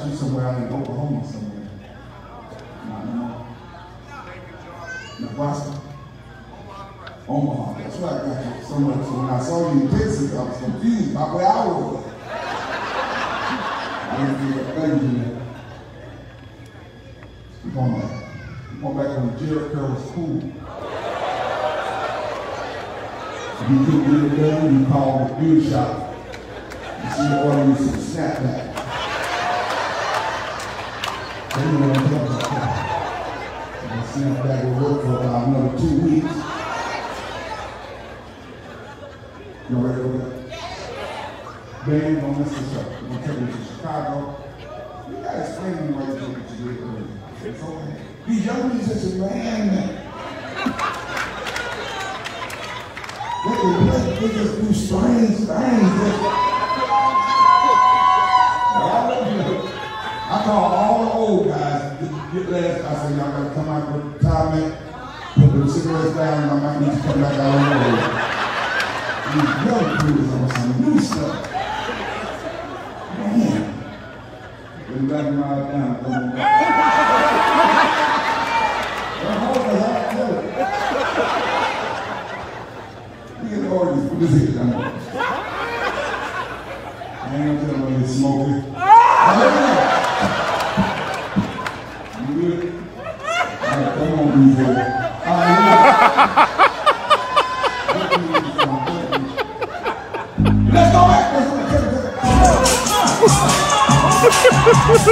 got you somewhere out in Oklahoma somewhere. No, no. Uh, Nebraska. Omaha. That's where I got you somewhere. So when I saw you in Texas, I was confused about where I was. I didn't think I thank you there. Keep on back. Keep on back when Jheri curl was cool. If you couldn't get it done, you called the beer shop. You see the order you some snapback. I'm about. And snapback will work for about another two weeks. You ready for that? Band, don't mess this up. We're gonna take you to Chicago. You gotta explain to me why you did what you did earlier. It's okay. These young musicians, man, they play, they just do strange things. I call all the old get, last, I say, y'all gotta come out with time, man. Put the cigarettes down, and I might need to come back out on the road. These young crews on some new stuff. Man. Been back and ride down, come on back. Hold us, I'll tell it. Let's go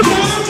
back.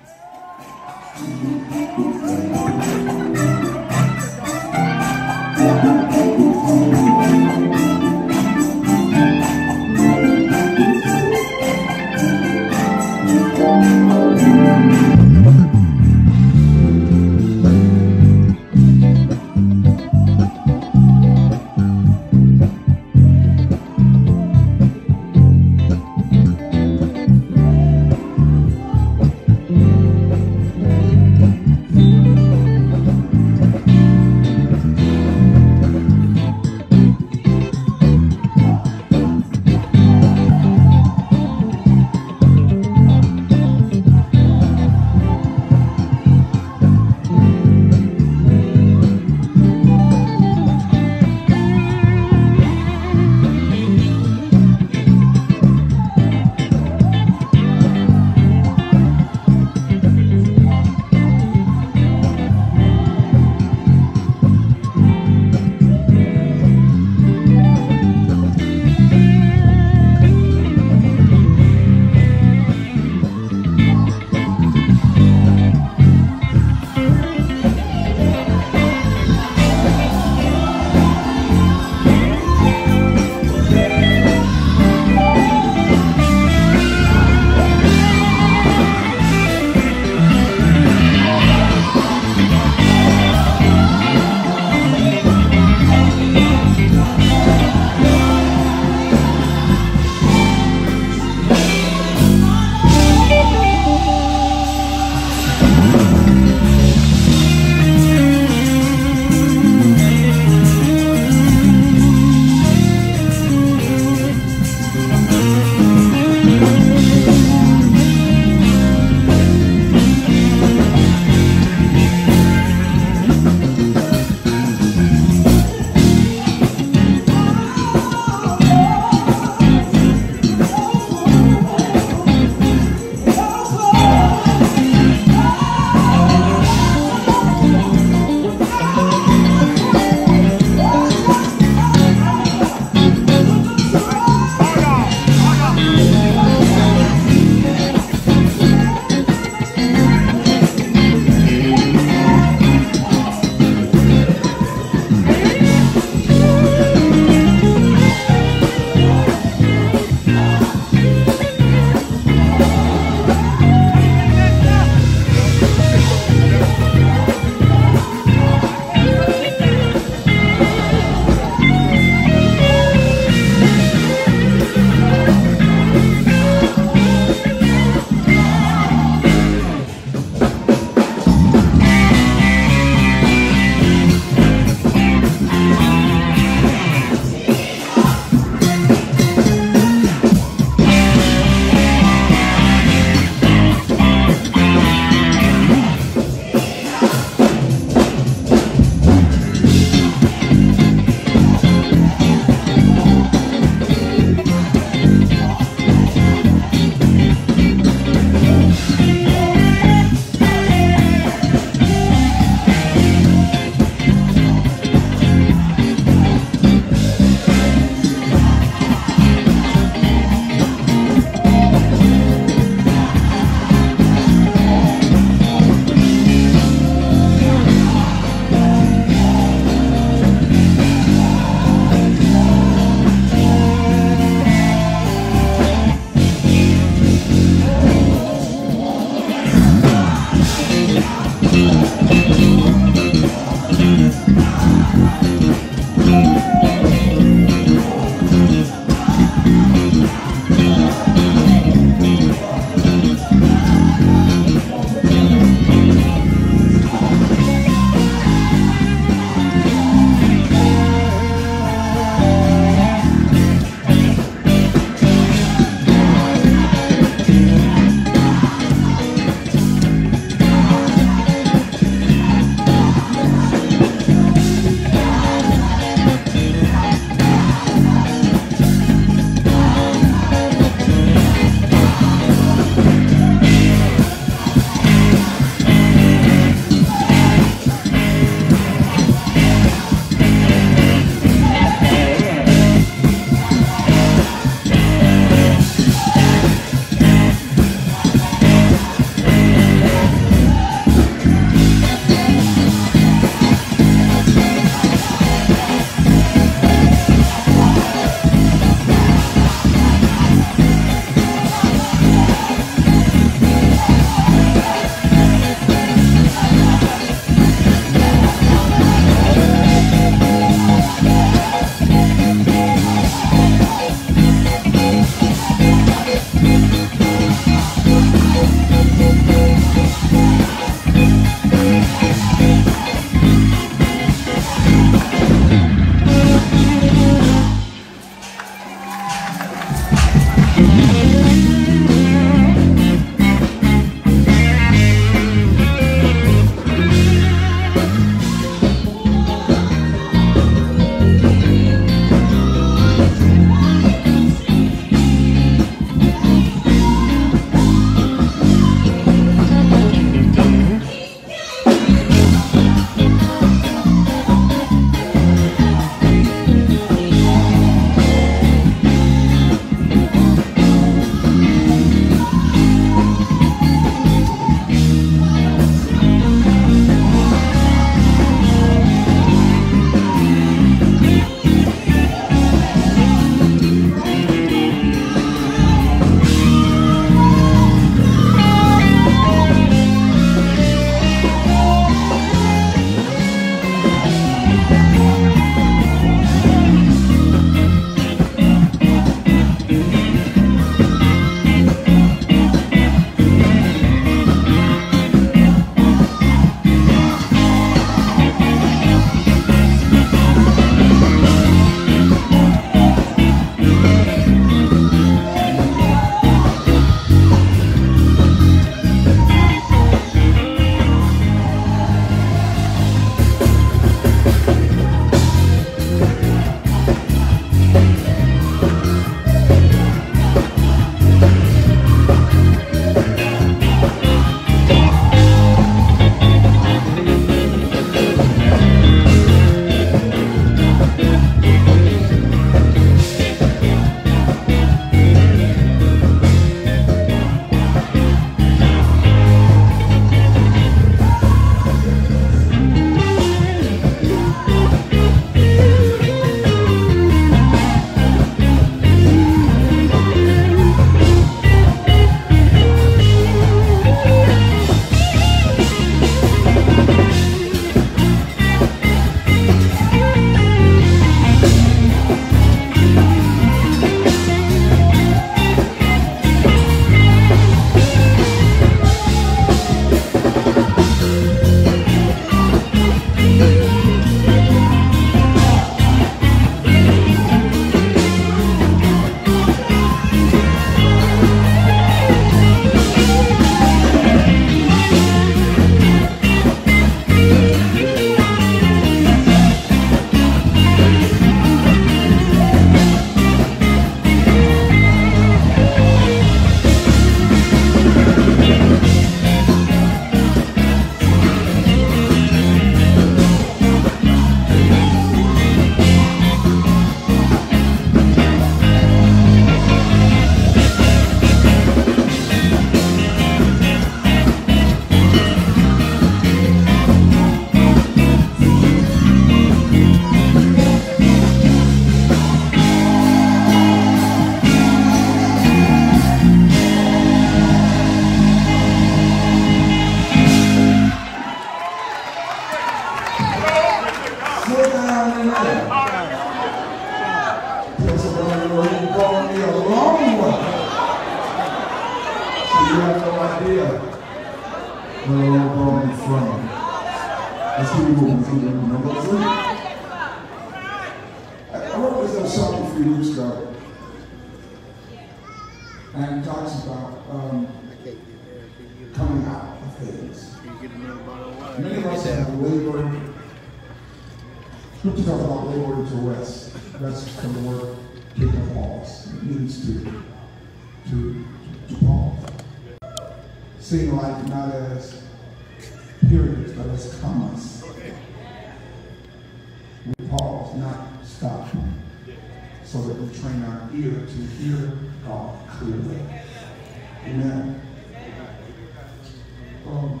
Um,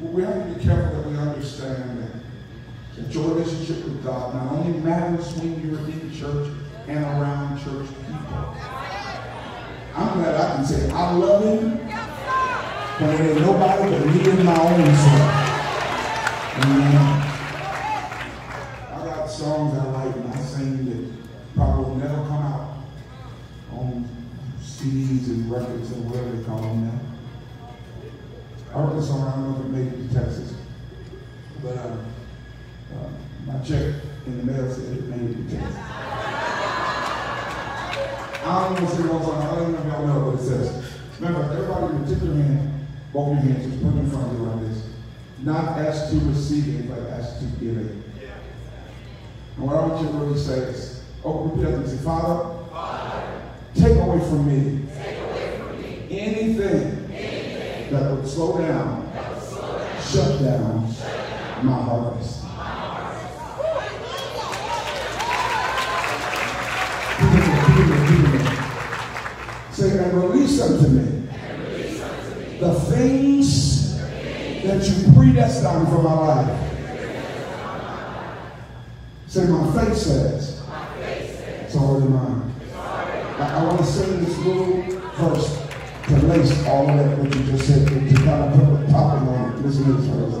we have to be careful that we understand that, that your relationship with God not only matters when you're in church and around church people. I'm glad I can say I love him when there ain't nobody but me and my own self. Amen. I got songs I like and I sing that probably will never come out on CDs and records and whatever they call them now. I don't know if it made it to Texas, but uh, uh, my check in the mail said it made it to Texas. I don't even say one song, I don't know if y'all know what it says. Remember, everybody in your hand, both your hands, just put them in front of you like this. Not asked to receive it, but asked to give it. And what I want you to really say is, oh, repeat after me, say, Father, Father, take away from me take away from me anything anything that would slow down, shut down my harvest. Say, and release unto me the things that you predestined for my life. Say, my faith says, it's already mine. I, I want to sing this little verse to lace all of that what you just said, this verse.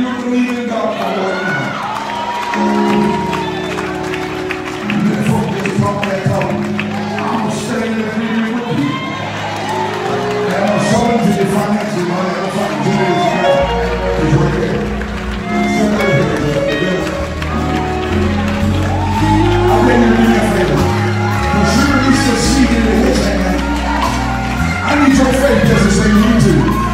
you believe in God for right now? Lift up this. I'm standing with you. And I'm showing to. I'm talking to right right here. I'm in his. I need your faith just the same you do.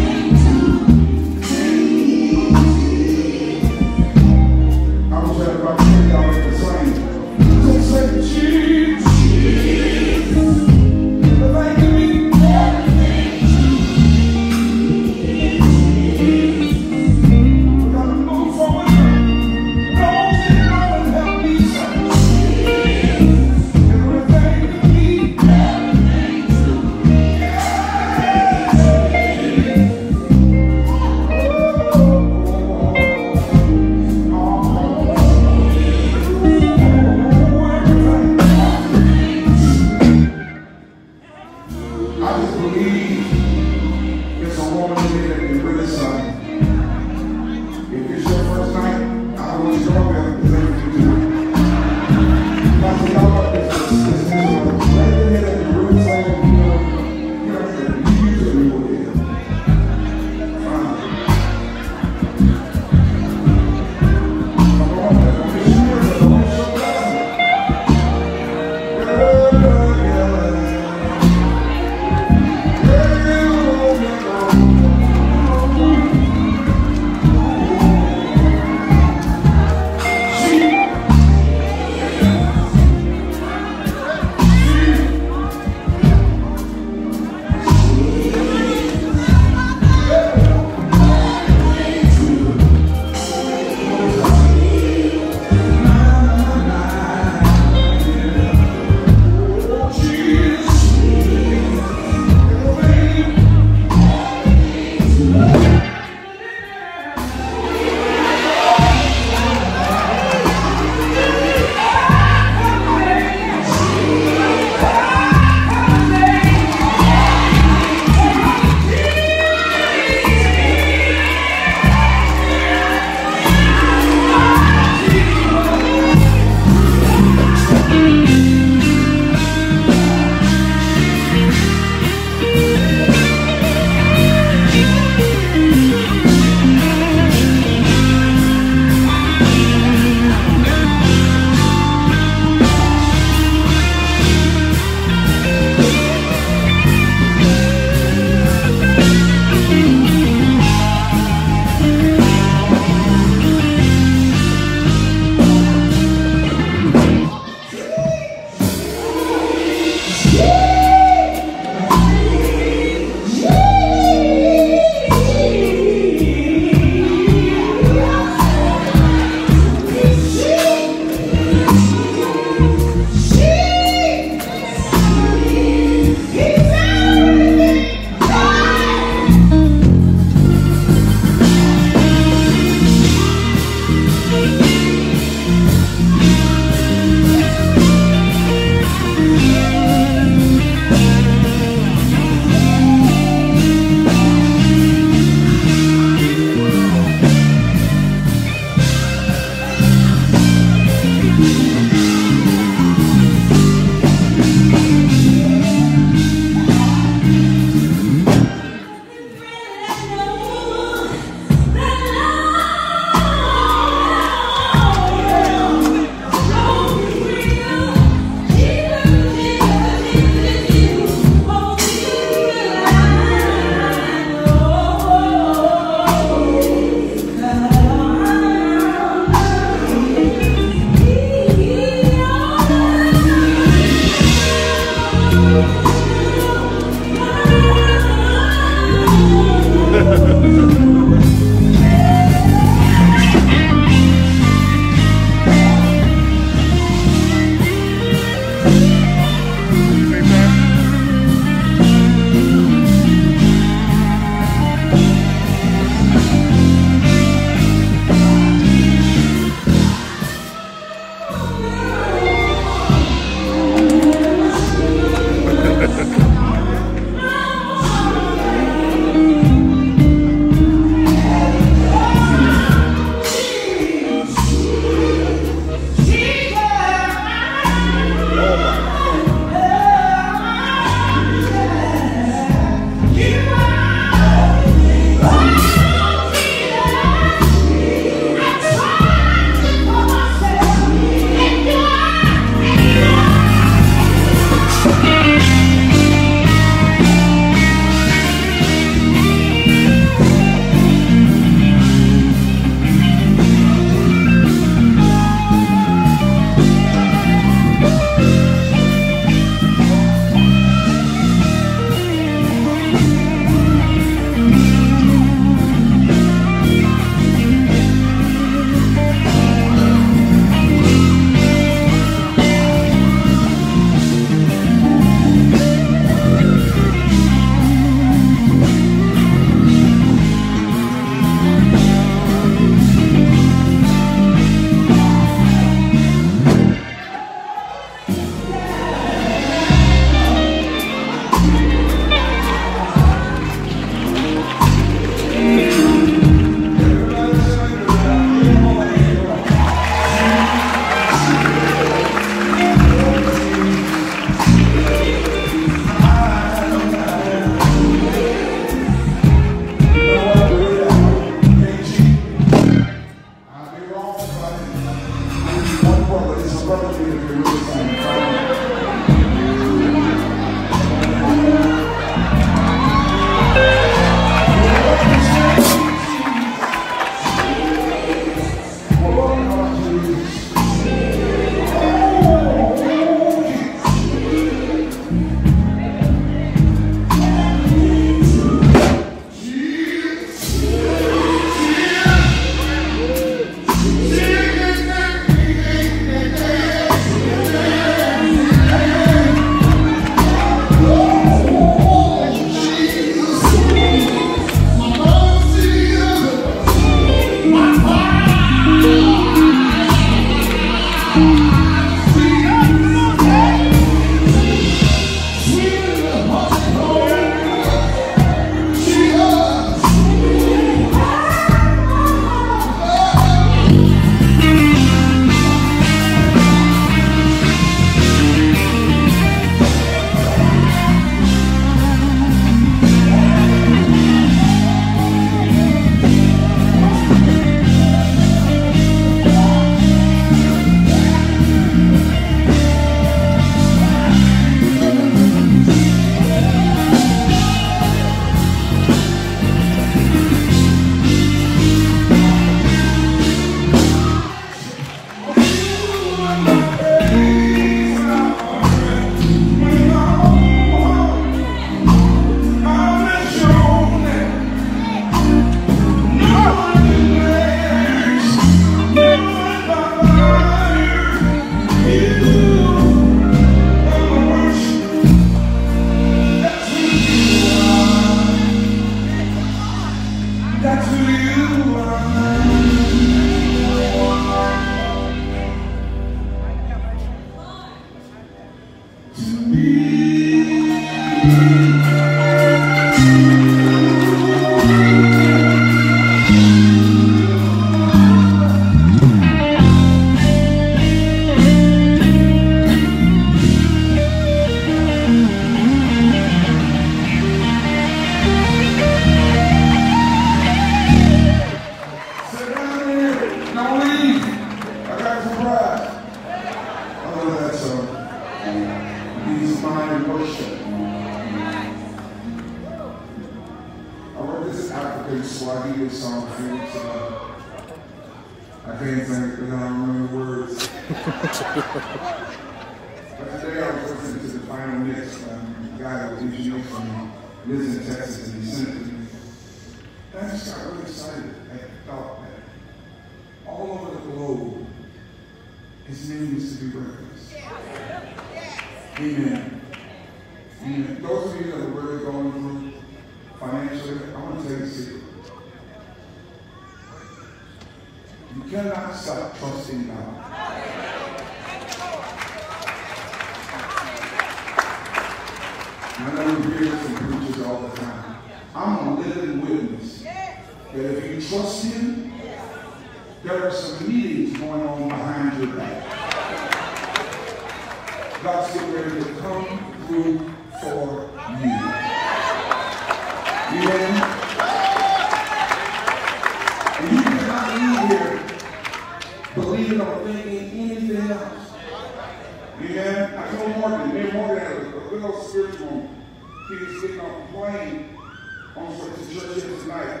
On a plane on the church here tonight.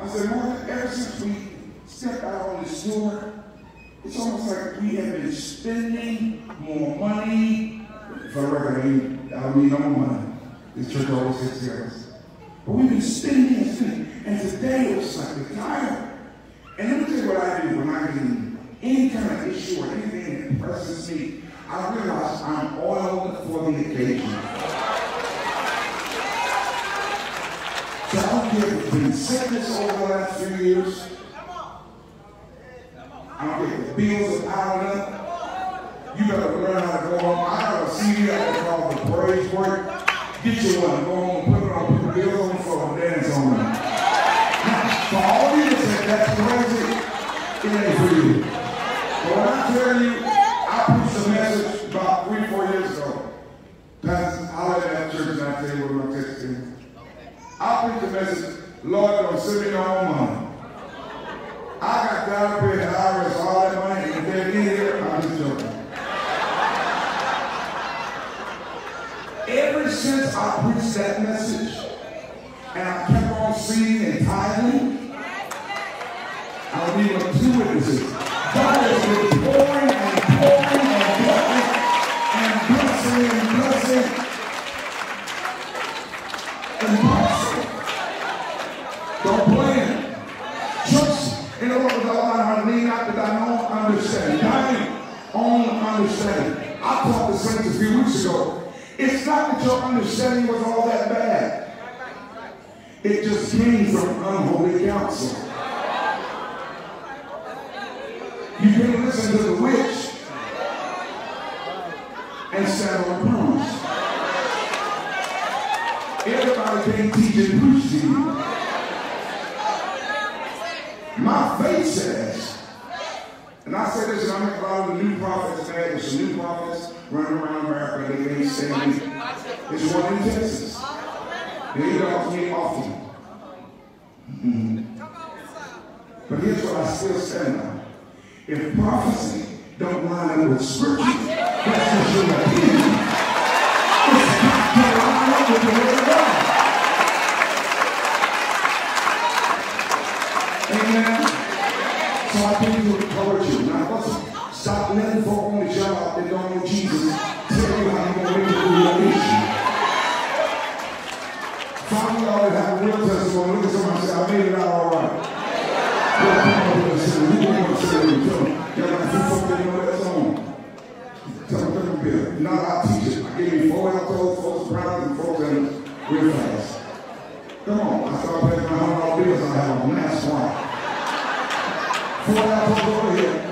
I said, Morgan, ever since we stepped out on this tour, it's almost like we have been spending more money. For the record, I mean, I need no money. This church always gets together. But we've been spending and spending. And today it was like the time. And let me tell you what I do when I get any kind of issue or anything that presses me. I realize I'm oiled for the occasion. It's been sickness over the last few years. I don't the bills piling up. You better learn how to go on. I got a CD out there called The Praise Work. Get you one. Go on, put it on, put the bills on the and dance on. Now, for all you that that's crazy, it ain't for you. But when I tell you, I preached a message about three, four years ago. Pastor, I let that church and I tell you what I'm texting. I preached a message, Lord, don't send me no money. I got here at the IRS all that money, and they're in here, I'm just joking. Ever since I preached that message, and I kept on singing and tithing, I need but two witnesses. God has been pouring and pouring and pouring and blessing and blessing It's not that your understanding was all that bad. It just came from unholy counsel. You can listen to the witch and stand on promise. Everybody can't teach and preach to you. My faith says, and I say this, and I make a lot of the new prophets mad. There's some new prophets running around America, they can't stand me. There's one in Texas. They eat off me often. Mhm. But here's what I still stand on. If prophecy don't line up with scripture, that's just your opinion. It's got to line up with the word of God. Stop letting folk on the job that don't know Jesus tell you how you're going to make it through your issue. Some of y'all have a real testimony, look at somebody say, I made it out all right. You them. Them, them. You know how I gave you four altos, four and four fast. Come on, I started paying my hundred dollar bills I have on last one. Four altos over here.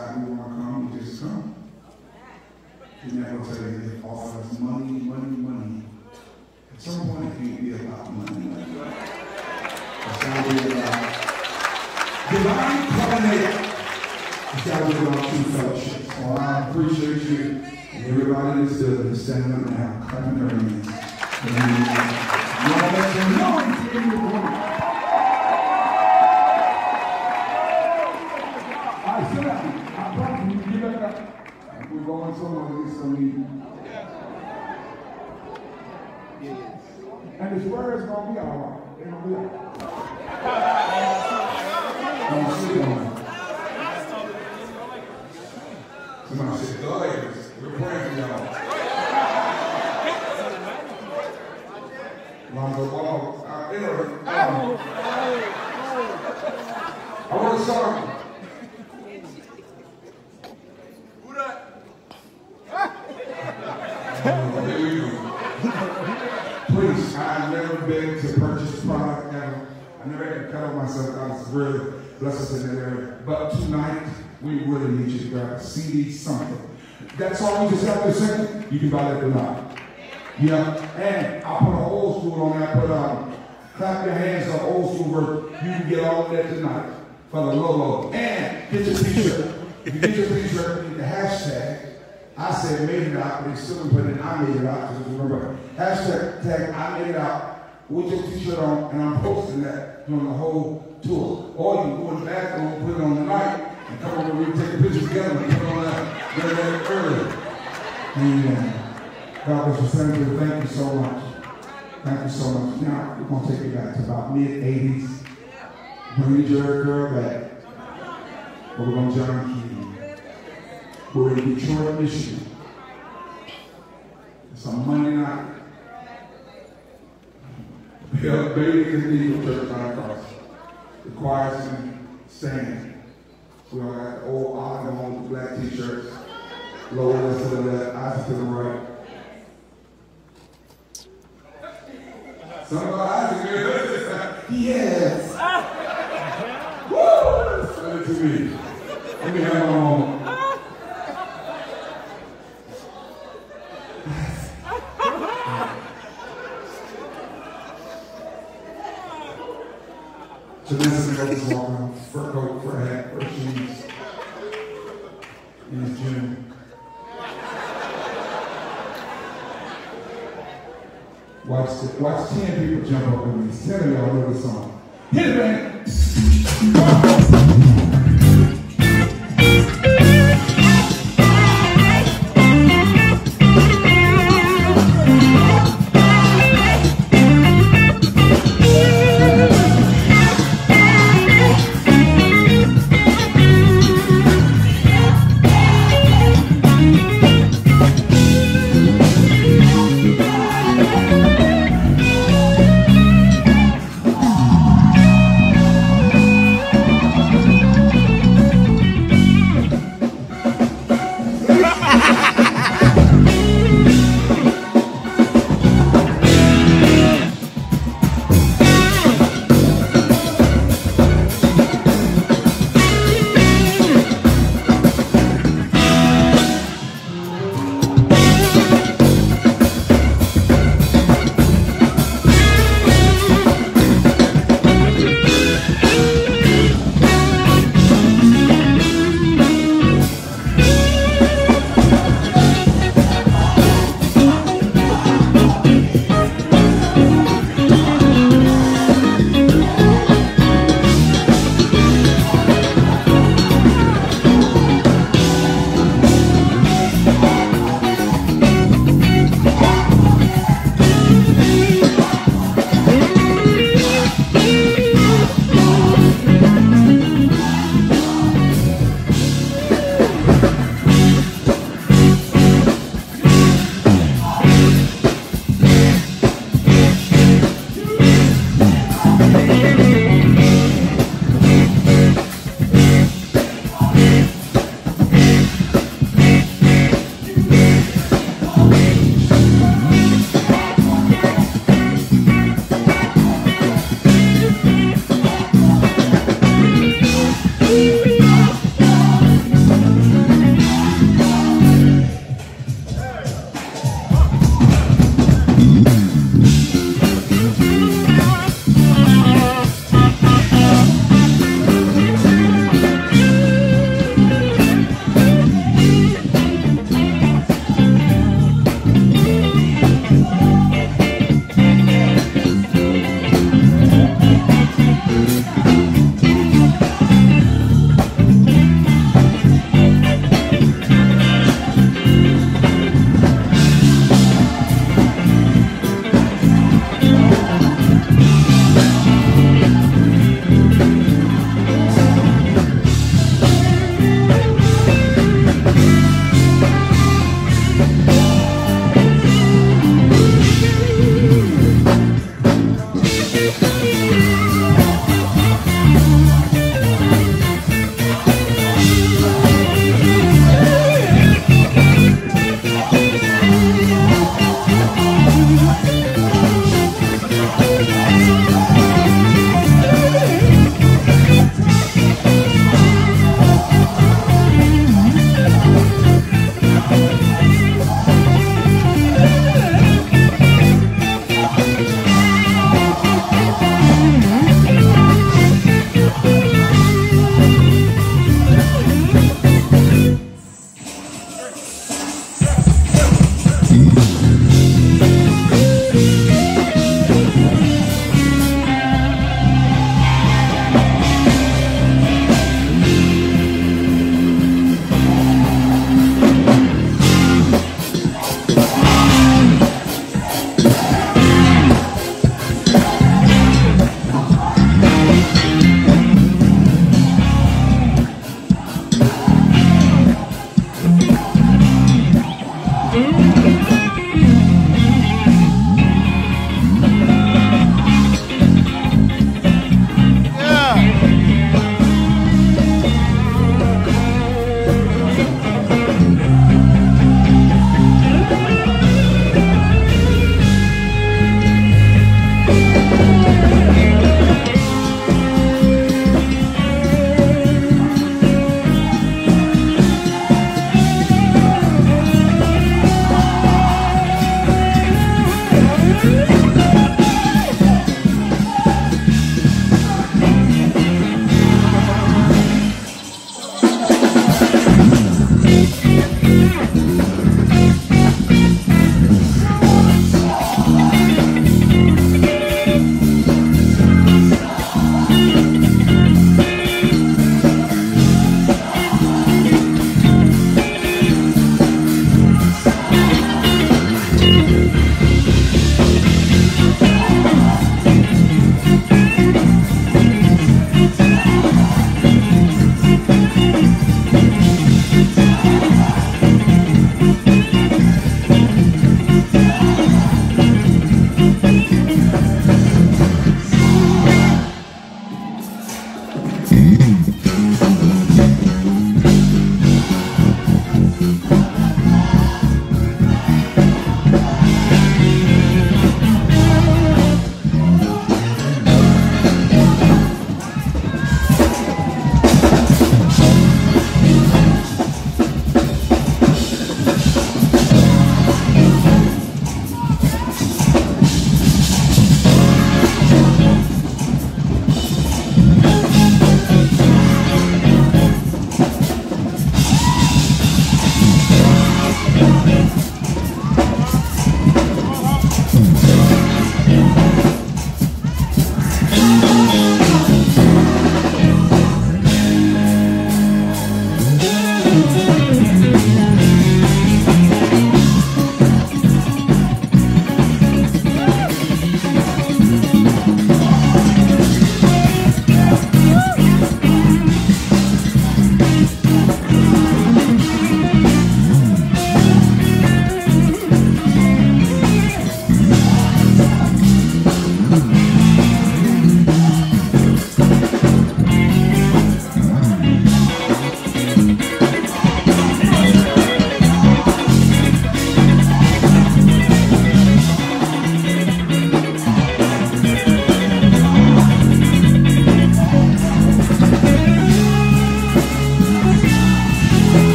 Decide we want to come, we just come. You never tell you they offer us money, money, money. At some point, it can't be about money. It's got to be about divine covenant. It's got to be about true fellowship. So I appreciate you and everybody that's this, standing up now, clapping their hands. And, uh, you all let them know if you're in the room. All right, sit down. I promise you, you get back up. We're going somewhere to get some meeting. And his word is going to be all right. They're going to be all right. Don't sleep on it. Somebody said, lawyers, we're praying for y'all. Lonzo Ball, uh, anyway, um, I want to start. Who that? Oh, here we go. Please, I've never been to purchase product ever. I never had to cut on myself. I was really blessed in that area. But tonight, we really need you to grab a CD, something. That's all we just have to You that tonight. Yeah, and I put an old school on that, put um, clap your hands on old school verse. You can get all of that tonight for the Lolo. And get your t-shirt. You get your t-shirt, the hashtag. I said made it out, but they still put it I made it out, because remember, hashtag tag I made it out with your t-shirt on, and I'm posting that during the whole tour. Or you go in the bathroom, put it on tonight, and come over and we take a picture together and put it on that, that, that early. Amen. God bless you, Senator. Thank you so much. Thank you so much. Now, we're going to take you back to about mid-80s. Bring the Jheri curl back. But we're going to John Keating. We're in Detroit, Michigan. It's a Monday night. Bill Bailey Cathedral Church on across. The choir's in stand. We all got old olive on black t-shirts. Lower to the left, eyes to the right. Some of our eyes. Yes. Woo! Send it to me. Let me have my moment. Janessa Mills walking, fur coat, fur hat, fur shoes. In his gym. Watch, watch 10 people jump up with me. 10 of y'all know the song. Hit it, man.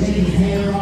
That the